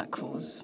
knuckles.